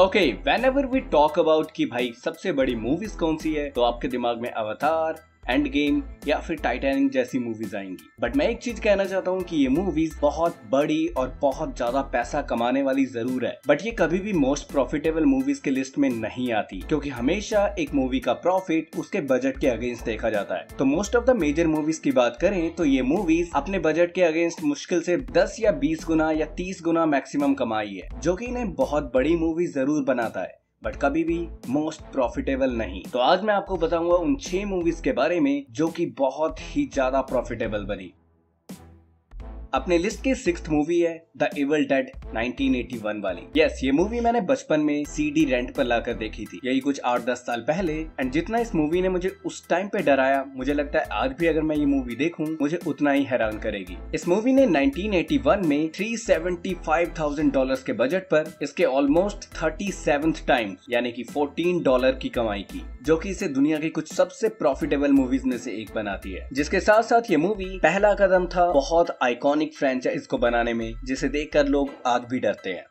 Okay whenever we talk about की भाई सबसे बड़ी मूवीज़ कौन सी है तो आपके दिमाग में अवतार एंड गेम या फिर टाइटैनिक जैसी मूवीज़ आएँगी। बट मैं एक चीज़ कहना चाहता हूँ कि ये मूवीज़ बहुत बड़ी और बहुत ज़्यादा पैसा कमाने वाली ज़रूर है। बट ये कभी भी मोस्ट प्रॉफिटेबल मूवीज़ के लिस्ट में नहीं आती, क्योंकि हमेशा एक मूवी का प्रॉफिट उसके बजट के अगेंस्ट देखा जाता है। तो most of the major movies की बात करें तो ये मूवीज़ अपने बजट के अगेंस्ट मुश्किल से 10 या 20 गुना या 30 गुना मैक्सिमम कमाई है, जो कि इन्हें बहुत बड़ी मूवी ज़रूर बनाता है। बट कभी भी मोस्ट प्रॉफिटेबल नहीं। तो आज मैं आपको बताऊँगा उन छह मूवीज़ के बारे में जो कि बहुत ही ज़्यादा प्रॉफिटेबल बनी। अपने लिस्ट की सिक्स मूवी है द इवल डेड 1981 वाली। यस yes, ये मूवी मैंने बचपन में सीडी रेंट पर लाकर देखी थी। यही कुछ आठ दस साल पहले। एंड जितना इस मूवी ने मुझे उस टाइम पे डराया मुझे लगता है आज भी अगर मैं ये मूवी देखूँ मुझे उतना ही हैरान करेगी। इस मूवी ने 1981 में 375,000 डॉलर्स के बजट पर इसके ऑलमोस्ट थर्टी टाइम यानी कि 14 डॉलर की कमाई की जो कि इसे दुनिया की कुछ सबसे प्रॉफिटेबल मूवीज़ में से एक बनाती है। जिसके साथ साथ ये मूवी पहला कदम था बहुत आइकॉनिक आइकॉनिक फ्रेंचाइज को बनाने में जिसे देखकर लोग आज भी डरते हैं।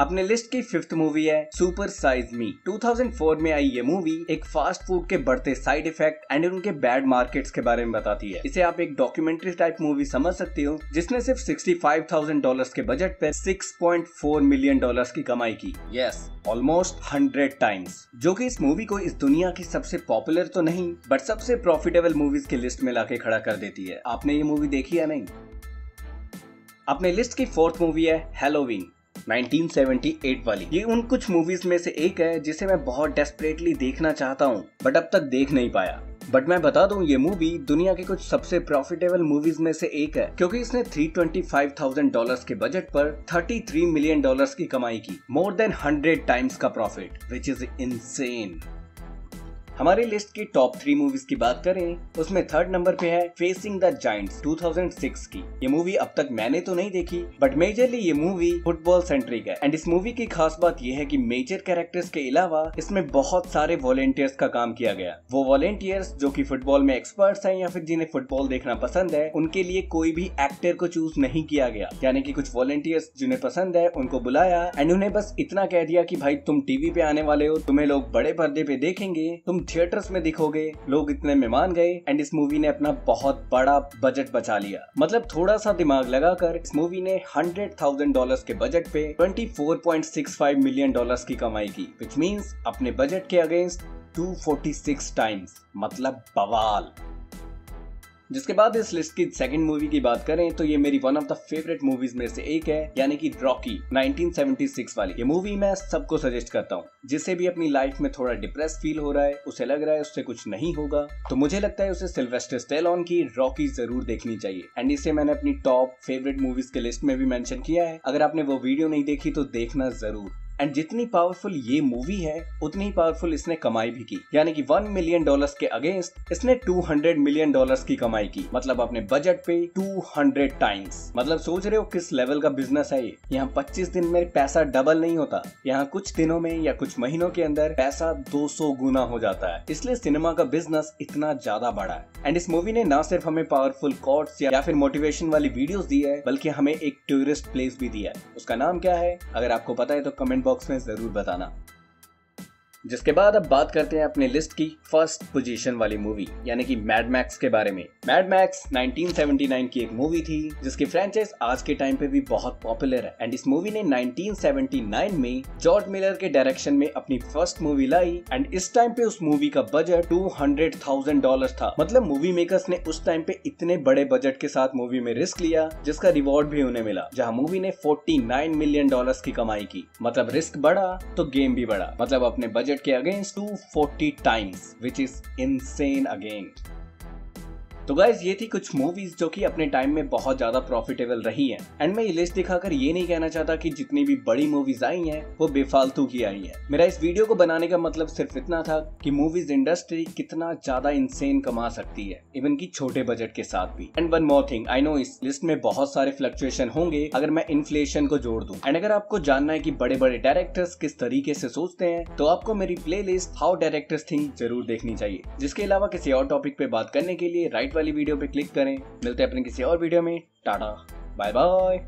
अपने लिस्ट की फिफ्थ मूवी है सुपर साइज़ मी 2004 में आई ये मूवी एक फास्ट फ़ूड के बढ़ते साइड इफ़ेक्ट एंड उनके बैड मार्केट्स के बारे में बताती है। इसे आप एक डॉक्यूमेंट्री टाइप मूवी समझ सकते हो जिसने सिर्फ़ 65,000 डॉलर्स के बजट पर 6.4 मिलियन डॉलर्स की कमाई की। यस ऑलमोस्ट हंड्रेड टाइम्स जो कि इस मूवी को इस दुनिया की सबसे पॉपुलर तो नहीं बट सबसे प्रॉफिटेबल मूवीज़ की लिस्ट में लाके खड़ा कर देती है। आपने ये मूवी देखी या नहीं? अपने लिस्ट की फोर्थ मूवी है हेलोविन 1978 वाली। ये उन कुछ मूवीज़ में से एक है जिसे मैं बहुत डेस्परेटली देखना चाहता हूँ बट अब तक देख नहीं पाया। बट मैं बता दूँ ये मूवी दुनिया के कुछ सबसे प्रॉफिटेबल मूवीज़ में से एक है क्योंकि इसने 325,000 डॉलर्स के बजट पर 33 मिलियन डॉलर्स की कमाई की मोर देन 100 टाइम्स का प्रॉफिट विच इज़ इनसेन हमारी लिस्ट की टॉप थ्री मूवीज़ की बात करें, उसमें थर्ड नंबर पे है फेसिंग द जाइंट्स 2006 की। ये मूवी अब तक मैंने तो नहीं देखी बट मेजरली ये मूवी फुटबॉल सेंट्रिक है। एंड इस मूवी की खास बात ये है कि मेजर कैरेक्टर्स के अलावा इसमें बहुत सारे वॉलेंटियर्स का काम किया गया। वो वॉलेंटियर्स जो की फुटबॉल में एक्सपर्ट्स है या फिर जिन्हें फुटबॉल देखना पसंद है, उनके लिए कोई भी एक्टर को चूज़ नहीं किया गया। यानी कि कुछ वॉलेंटियर्स जिन्हें पसंद है, उनको बुलाया एंड उन्हें बस इतना कह दिया कि भाई तुम टीवी पे आने वाले हो, तुम्हें लोग बड़े पर्दे पे देखेंगे, तुम थिएटर्स में दिखोगे, लोग इतने में मान गए एंड इस मूवी ने अपना बहुत बड़ा बजट बचा लिया। मतलब थोड़ा सा दिमाग लगाकर, इस मूवी ने हंड्रेड थाउज़ेंड डॉलर के बजट पे twenty four point six five million dollar की कमाई की विच मीन्स अपने बजट के अगेंस्ट 246 टाइम्स मतलब बवाल। जिसके बाद इस लिस्ट की सेकंड मूवी की बात करें तो ये मेरी one of the favourite movies में से एक है, यानी कि रॉकी 1976 वाली। ये मूवी मैं सबको सजेस्ट करता हूँ। जिसे भी अपनी लाइफ में थोड़ा डिप्रेस फील हो रहा है, उसे लग रहा है उससे कुछ नहीं होगा तो मुझे लगता है उसे सिल्वेस्टर स्टेलॉन की रॉकी ज़रूर देखनी चाहिए। एंड इसे मैंने अपनी टॉप फेवरेट मूवीज़ के लिस्ट में भी मैंशन किया है। अगर आपने वो वीडियो नहीं देखी तो देखना ज़रूर। एंड जितनी पावरफुल ये मूवी है, उतनी पावरफुल इसने कमाई भी की। यानी कि वन मिलियन डॉलर्स के अगेंस्ट इसने 200 मिलियन डॉलर्स की कमाई की। मतलब अपने बजट पे 200 टाइम्स मतलब सोच रहे हो किस लेवल का बिज़नेस है ये? यहाँ 25 दिन में पैसा डबल नहीं होता। यहाँ कुछ दिनों में या कुछ महीनों के अंदर पैसा 200 गुना हो जाता है। इसलिए सिनेमा का बिज़नेस इतना ज़्यादा बड़ा है। एंड इस मूवी ने न सिर्फ़ हमें पावरफुल कॉर्ड्स या फिर मोटिवेशन वाली वीडियोस दी है, बल्कि हमें एक टूरिस्ट प्लेस भी दिया है। उसका नाम क्या है? अगर आपको पता है तो कमेंट बॉक्स में ज़रूर बताना। जिसके बाद अब बात करते हैं अपने लिस्ट की फ़र्स्ट पोजीशन वाली मूवी यानी कि मैड मैक्स के बारे में। मैड मैक्स 1979 की एक मूवी थी, जिसकी फ्रेंचाइज आज के टाइम पे भी बहुत पॉपुलर है। एंड इस मूवी ने 1979 में जॉर्ज मिलर के डायरेक्शन में अपनी फ़र्स्ट मूवी लाई एंड इस टाइम पे उस मूवी का budget two hundred thousand dollar था। मतलब मूवी मेकर्स ने उस टाइम पे इतने बड़े बजट के साथ मूवी में रिस्क लिया, जिसका रिवॉर्ड भी उन्हें मिला, जहाँ मूवी ने फोर्टी मिलियन डॉलर की कमाई की। मतलब रिस्क बढ़ा तो गेम भी बढ़ा। मतलब अपने budget against 240 times, which is insane again. तो गाइज़ ये थी कुछ मूवीज़ जो कि अपने टाइम में बहुत ज़्यादा प्रॉफिटेबल रही हैं। एंड मैं ये लिस्ट दिखाकर ये नहीं कहना चाहता कि जितनी भी बड़ी मूवीज़ आई हैं, वो बेफालतू की आई हैं। मेरा इस वीडियो को बनाने का मतलब सिर्फ़ इतना था कि मूवीज़ इंडस्ट्री कितना ज़्यादा इंसेन कमा सकती है इवन की छोटे बजट के साथ भी। And one more thing I know इस लिस्ट में बहुत सारे फ्लक्चुएशन होंगे, अगर मैं इन्फ्लेशन को जोड़ दूँ। एंड अगर आपको जानना है कि बड़े बड़े डायरेक्टर्स किस तरीके से सोचते हैं तो आपको मेरी playlist how directors think ज़रूर देखनी चाहिए, जिसके अलावा किसी और टॉपिक पे बात करने के लिए राइट वाली वीडियो पे क्लिक करें। मिलते हैं अपने किसी और वीडियो में। टाटा। Bye bye